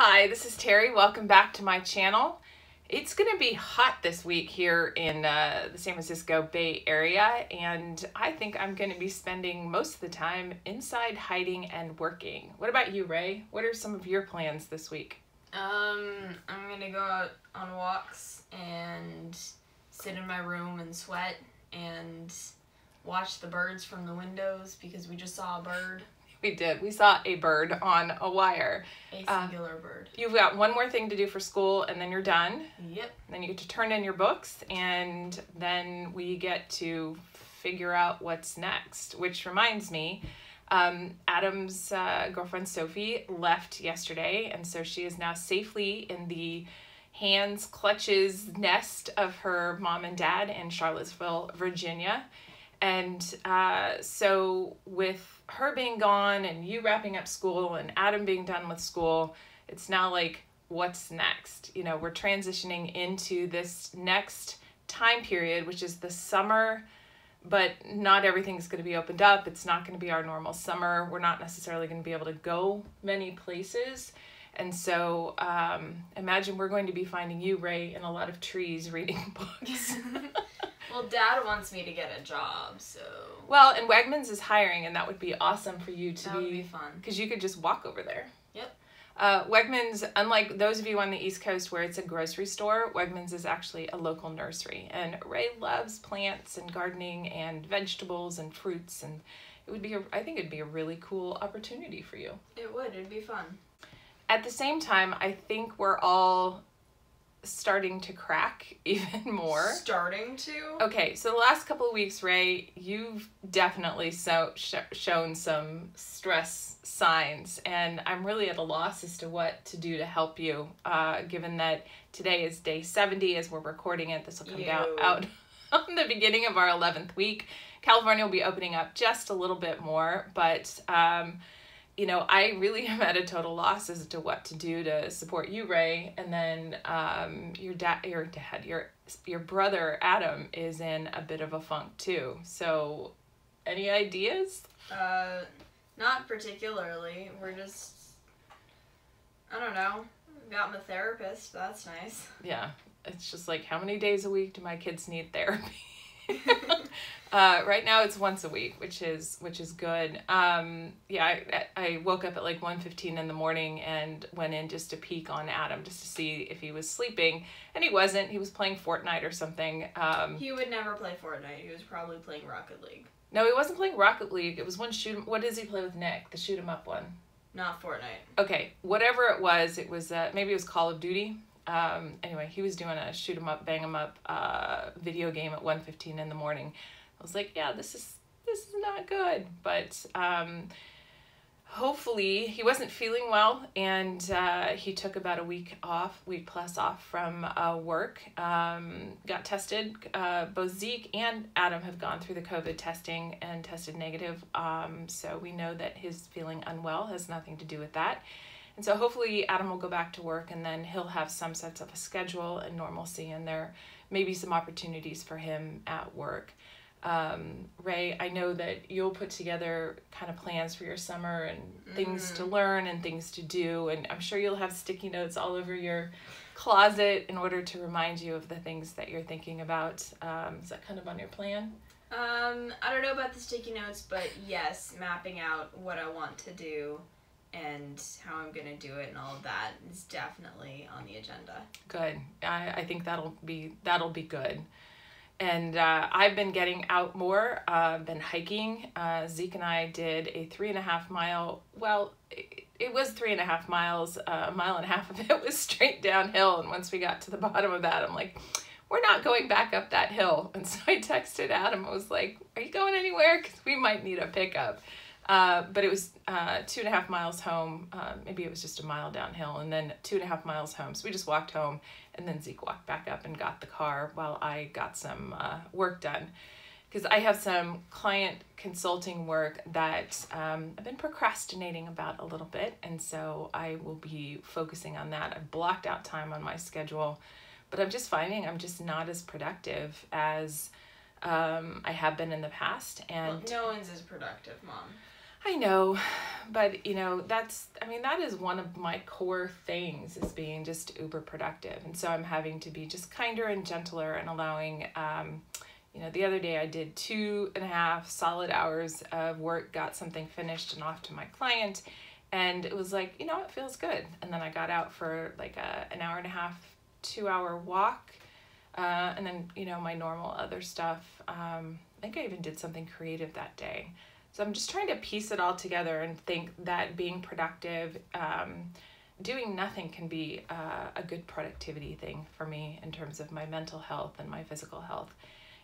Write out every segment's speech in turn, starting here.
Hi, this is Terri. Welcome back to my channel. It's going to be hot this week here in uh, the San Francisco Bay Area, and I think I'm going to be spending most of the time inside hiding and working. What about you, Rei? What are some of your plans this week? Um, I'm gonna go out on walks and sit in my room and sweat and watch the birds from the windows because we just saw a bird, We did. We saw a bird on a wire. a Uh, singular bird. You've got one more thing to do for school, and then you're done. Yep. Then you get to turn in your books, and then we get to figure out what's next. Which reminds me, um, Adam's uh, girlfriend Sophie left yesterday, and so she is now safely in the hands, clutches, nest of her mom and dad in Charlottesville, Virginia. And uh, so, with her being gone, and you wrapping up school, and Adam being done with school, it's now like, what's next? You know, we're transitioning into this next time period, which is the summer, but not everything's going to be opened up. It's not going to be our normal summer. We're not necessarily going to be able to go many places. And so, um, imagine we're going to be finding you, Rei, in a lot of trees reading books. well, Dad wants me to get a job, so well, and Wegmans is hiring, and that would be awesome for you to that would be be fun. because you could just walk over there. Yep. Uh, Wegmans, unlike those of you on the East Coast where it's a grocery store, Wegmans is actually a local nursery. And Rei loves plants and gardening and vegetables and fruits, and it would be, a, I think it'd be a really cool opportunity for you. It would. It'd be fun. At the same time, I think we're all starting to crack even more. Starting to. Okay, so the last couple of weeks, Rei, you've definitely so sh- shown some stress signs, and I'm really at a loss as to what to do to help you. Uh, given that today is day 70 as we're recording it, this will come down out on the beginning of our 11th week. California will be opening up just a little bit more, but um, you know, I really am at a total loss as to what to do to support you, Rei, and then um, your dad, your dad, your your brother Adam is in a bit of a funk too. So, any ideas? Uh, not particularly. We're just. I don't know. Got my therapist. That's nice. Yeah, it's just like how many days a week do my kids need therapy? uh, right now it's once a week, which is which is good. Um, yeah, I, I woke up at like 1.15 in the morning and went in just to peek on Adam just to see if he was sleeping, and he wasn't. He was playing Fortnite or something. Um, He would never play Fortnite. He was probably playing Rocket League. no, he wasn't playing Rocket League. It was one shoot. What does he play with Nick? The shoot 'em up one. Not Fortnite. okay, whatever it was, it was uh, maybe it was Call of Duty. Um, anyway, he was doing a shoot 'em up, bang 'em up uh, video game at 1.15 in the morning. I was like, yeah, this is this is not good. But um, hopefully, he wasn't feeling well, and uh, he took about a week off, week plus off from uh, work. Um, got tested. Uh, both Zeke and Adam have gone through the COVID testing and tested negative. Um, so we know that his feeling unwell has nothing to do with that. And so hopefully Adam will go back to work and then he'll have some sense of a schedule and normalcy and there may be some opportunities for him at work. Um, Rei, I know that you'll put together kind of plans for your summer and things to learn and things to do. And I'm sure you'll have sticky notes all over your closet in order to remind you of the things that you're thinking about. Um, is that kind of on your plan? Um, I don't know about the sticky notes, but yes, mapping out what I want to do and how I'm gonna do it and all of that is definitely on the agenda. Good. I, I think that'll be that'll be good. And uh, I've been getting out more. Uh, been hiking. Uh, Zeke and I did a three and a half mile. Well, it, it was three and a half miles. Uh, a mile and a half of it was straight downhill. And once we got to the bottom of that, I'm like, we're not going back up that hill. And so I texted Adam. I was like, Are you going anywhere? Because we might need a pickup. Uh, but it was uh, two and a half miles home. Uh, maybe it was just a mile downhill, and then two and a half miles home. So we just walked home, and then Zeke walked back up and got the car while I got some uh, work done. Because I have some client consulting work that um, I've been procrastinating about a little bit, and so I will be focusing on that. I've blocked out time on my schedule, but I'm just finding I'm just not as productive as um, I have been in the past. And Well, no one's as productive, mom. I know, but you know, that's I mean, that is one of my core things is being just uber productive. And so I'm having to be just kinder and gentler and allowing um, you know, the other day I did two and a half solid hours of work, got something finished and off to my client. And it was like, you know, it feels good. And then I got out for like a, an hour and a half, two hour walk. Uh, and then, you know, my normal other stuff. Um, I think I even did something creative that day. So I'm just trying to piece it all together and think that being productive, um, doing nothing can be uh, a good productivity thing for me in terms of my mental health and my physical health.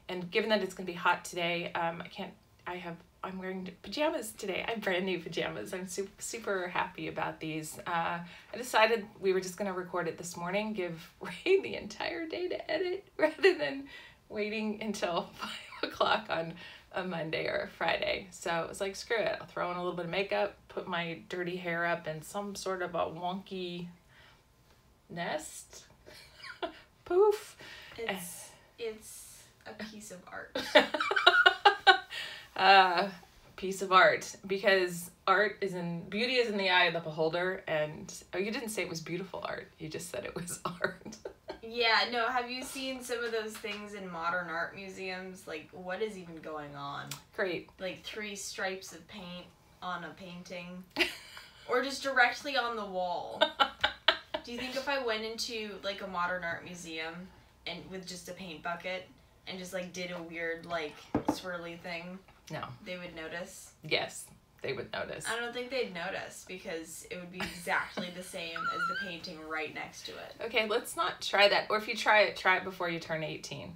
And given that it's going to be hot today, um, I can't, I have, I'm wearing pajamas today. I have brand new pajamas. I'm super, super happy about these. Uh, I decided we were just going to record it this morning, give Rei the entire day to edit rather than waiting until five o'clock on a Monday or a Friday. So it was like, screw it. I'll throw in a little bit of makeup, put my dirty hair up in some sort of a wonky nest. Poof. It's, it's a piece of art. uh, piece of art because art is in beauty is in the eye of the beholder and oh you didn't say it was beautiful art you just said it was art yeah no have you seen some of those things in modern art museums? Like what is even going on? Great like three stripes of paint on a painting? Or just directly on the wall? Do you think if i went into like a modern art museum and with just a paint bucket and just like did a weird like swirly thing no. they would notice? Yes they would notice. I don't think they'd notice because it would be exactly the same as the painting right next to it. Okay let's not try that. Or if you try it try it before you turn 18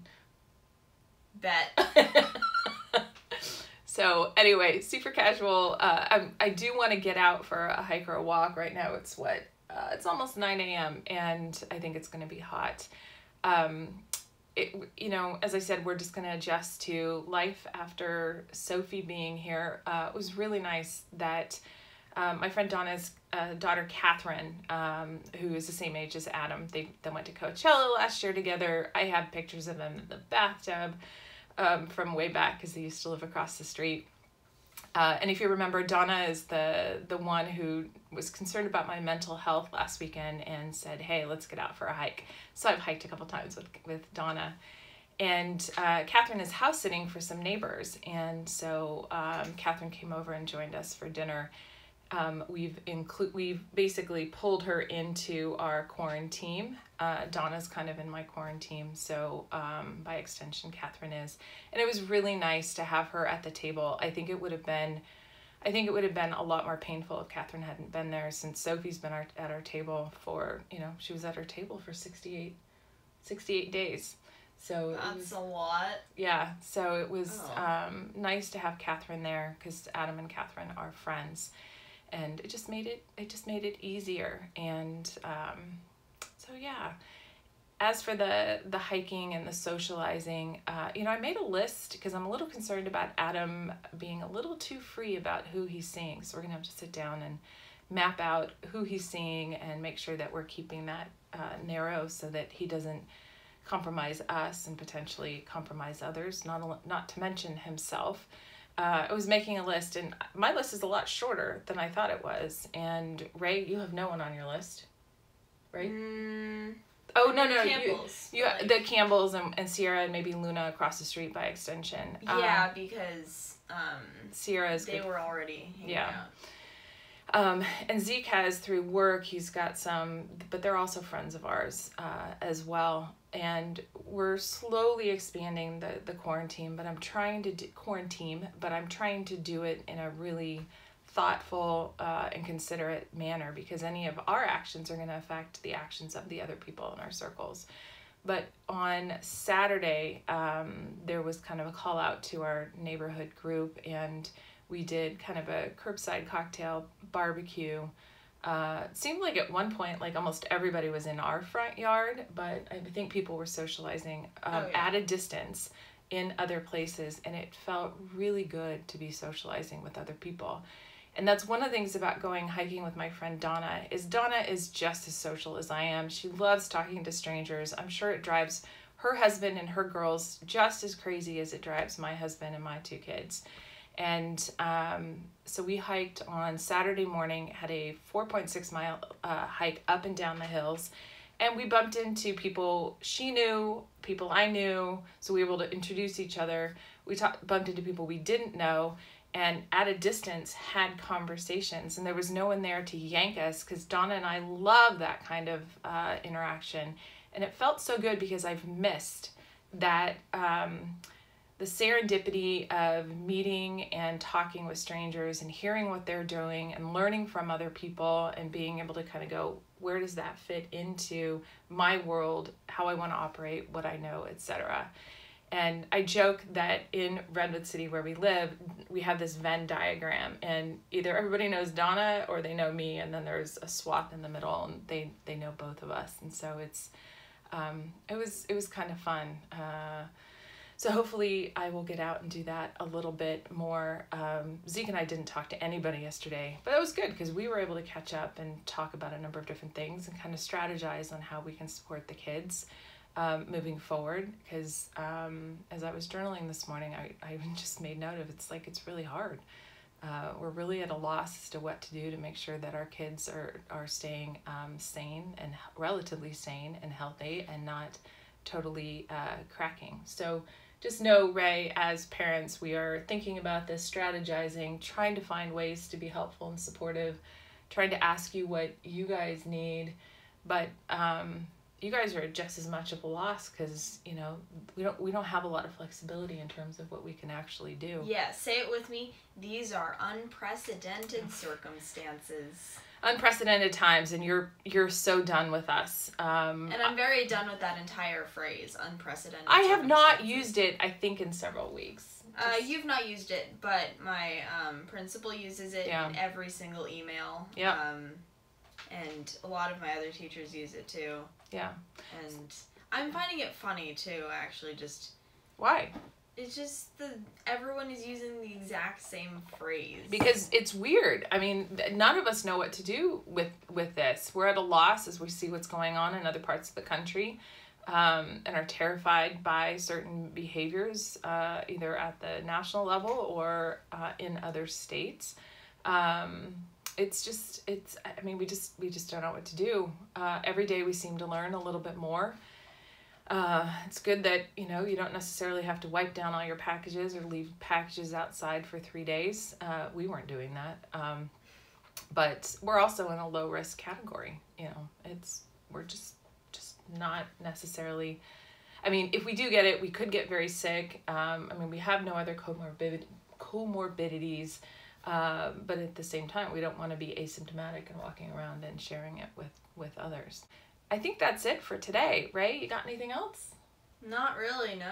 bet. So anyway super casual. Uh, I, I do want to get out for a hike or a walk. Right now it's what uh, it's almost 9 a.m and i think it's going to be hot. Um, it, you know, as I said, we're just going to adjust to life after Sophie being here. Uh, it was really nice that um, my friend Donna's uh, daughter, Catherine, um, who is the same age as Adam, they, they went to Coachella last year together. I have pictures of them in the bathtub um, from way back because they used to live across the street. Uh, and if you remember, Donna is the the one who was concerned about my mental health last weekend and said, "Hey, let's get out for a hike." So I've hiked a couple times with with Donna, and uh, Catherine is house sitting for some neighbors, and so um, Catherine came over and joined us for dinner. Um, we've include we've basically pulled her into our quarantine. Uh, Donna's kind of in my quarantine, so um, by extension, Catherine is, and it was really nice to have her at the table. I think it would have been, I think it would have been a lot more painful if Catherine hadn't been there. Since Sophie's been our, at our table for you know she was at our table for 68, 68 days. So that's was, a lot. Yeah, so it was Oh. um, nice to have Catherine there because Adam and Catherine are friends, and it just made it it just made it easier. And um, so yeah, as for the the hiking and the socializing, uh, you know, I made a list because I'm a little concerned about Adam being a little too free about who he's seeing. So we're gonna have to sit down and map out who he's seeing and make sure that we're keeping that uh, narrow so that he doesn't compromise us and potentially compromise others. Not not to mention himself. Uh, I was making a list, and my list is a lot shorter than I thought it was. And Rei, you have no one on your list, right? Mm, Oh no no you, Campbell's, you like- the Campbells and, and Sierra and maybe Luna across the street by extension. Um, yeah, because um, Sierra is they good were already hanging Yeah. out. Um, and Zeke has through work, he's got some, but they're also friends of ours uh, as well. And we're slowly expanding the, the quarantine, but I'm trying to do quarantine, but I'm trying to do it in a really thoughtful uh, and considerate manner because any of our actions are going to affect the actions of the other people in our circles. But on Saturday, um, there was kind of a call out to our neighborhood group, and we did kind of a curbside cocktail barbecue. Uh, it seemed like at one point, like almost everybody was in our front yard, but I think people were socializing um, Oh, yeah. at a distance in other places, and it felt really good to be socializing with other people. And that's one of the things about going hiking with my friend Donna is Donna is just as social as I am. She loves talking to strangers. I'm sure it drives her husband and her girls just as crazy as it drives my husband and my two kids. And um, so we hiked on Saturday morning, had a 4.6 mile uh, hike up and down the hills. And we bumped into people she knew, people I knew. So we were able to introduce each other. We talked, bumped into people we didn't know and at a distance had conversations and there was no one there to yank us because donna and i love that kind of uh, interaction and it felt so good because i've missed that um, the serendipity of meeting and talking with strangers and hearing what they're doing and learning from other people and being able to kind of go where does that fit into my world how i want to operate what i know etc and I joke that in Redwood City, where we live, we have this Venn diagram, and either everybody knows Donna or they know me, and then there's a swath in the middle, and they they know both of us, and so it's um, it was it was kind of fun. Uh, so hopefully I will get out and do that a little bit more. Um, Zeke and I didn't talk to anybody yesterday, but that was good because we were able to catch up and talk about a number of different things and kind of strategize on how we can support the kids um, moving forward because um, as I was journaling this morning, I, I just made note of it's like it's really hard. Uh, we're really at a loss as to what to do to make sure that our kids are, are staying um, sane and relatively sane and healthy and not totally uh, cracking. So just know, Rei, as parents, we are thinking about this, strategizing, trying to find ways to be helpful and supportive, trying to ask you what you guys need. But um, you guys are just as much of a loss because you know we don't we don't have a lot of flexibility in terms of what we can actually do. Yeah, say it with me. These are unprecedented circumstances. Unprecedented times, and you're you're so done with us. Um, and I'm very done with that entire phrase, unprecedented. I have not used it. I think in several weeks. Uh, you've not used it, but my um, principal uses it yeah. in every single email. Yeah. Um, and a lot of my other teachers use it too. Yeah. And I'm finding it funny too, actually, just. Why? It's just the everyone is using the exact same phrase. Because it's weird. I mean, none of us know what to do with with this. We're at a loss as we see what's going on in other parts of the country. Um, and are terrified by certain behaviors, uh, either at the national level or uh, in other states. Um, it's just it's i mean we just we just don't know what to do uh, every day we seem to learn a little bit more uh, it's good that you know you don't necessarily have to wipe down all your packages or leave packages outside for three days. Uh, we weren't doing that. Um, but we're also in a low risk category you know. It's we're just just not necessarily i mean if we do get it we could get very sick. Um, i mean we have no other comorbid comorbidities um, but at the same time, we don't want to be asymptomatic and walking around and sharing it with, with others. I think that's it for today, right? You got anything else? Not really, no.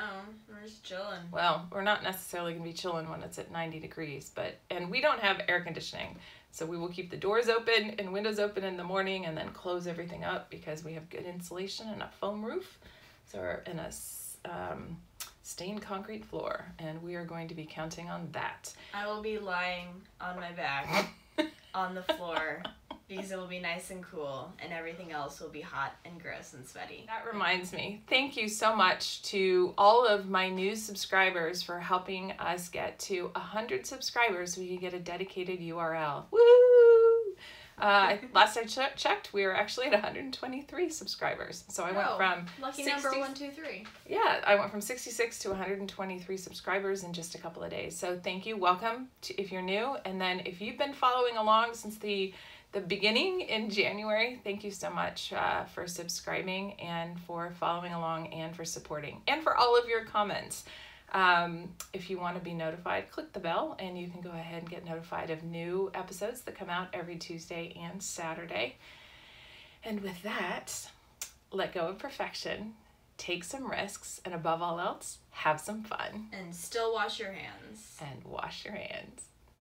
We're just chilling. Well, we're not necessarily going to be chilling when it's at 90 degrees, but and we don't have air conditioning. So we will keep the doors open and windows open in the morning and then close everything up because we have good insulation and a foam roof. So we're in a um, stained concrete floor, and we are going to be counting on that. I will be lying on my back on the floor because it will be nice and cool, and everything else will be hot and gross and sweaty. That reminds me. Thank you so much to all of my new subscribers for helping us get to 100 subscribers so we can get a dedicated URL. Woo! Uh, last I ch- checked, we were actually at 123 subscribers. So I went from lucky 60, number one two three. Yeah, I went from 66 to 123 subscribers in just a couple of days. So thank you, welcome to, if you're new, and then if you've been following along since the the beginning in January, thank you so much uh, for subscribing and for following along and for supporting and for all of your comments. Um, if you want to be notified, click the bell and you can go ahead and get notified of new episodes that come out every Tuesday and Saturday. And with that, let go of perfection, take some risks, and above all else, have some fun. And still wash your hands. And wash your hands.